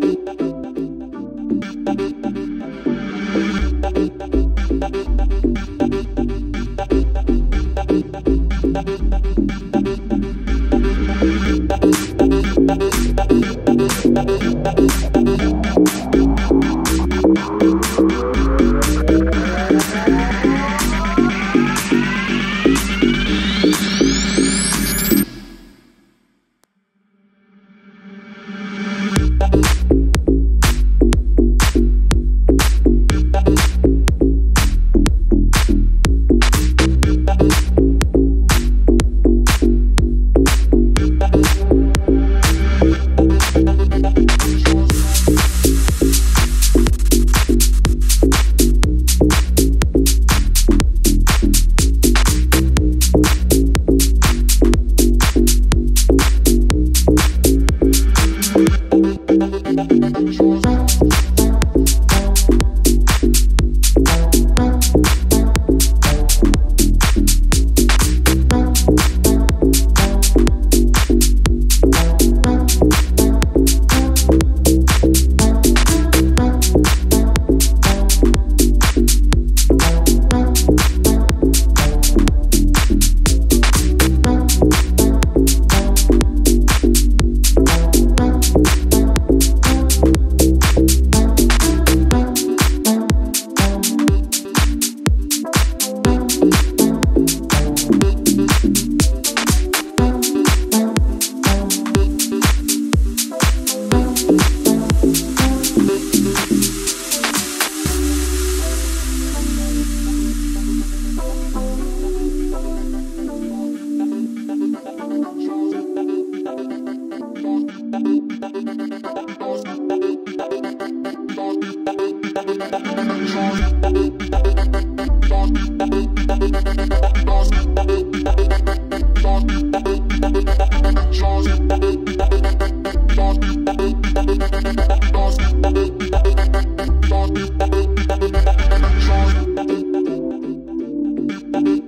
Thank you. Sure. Jaws.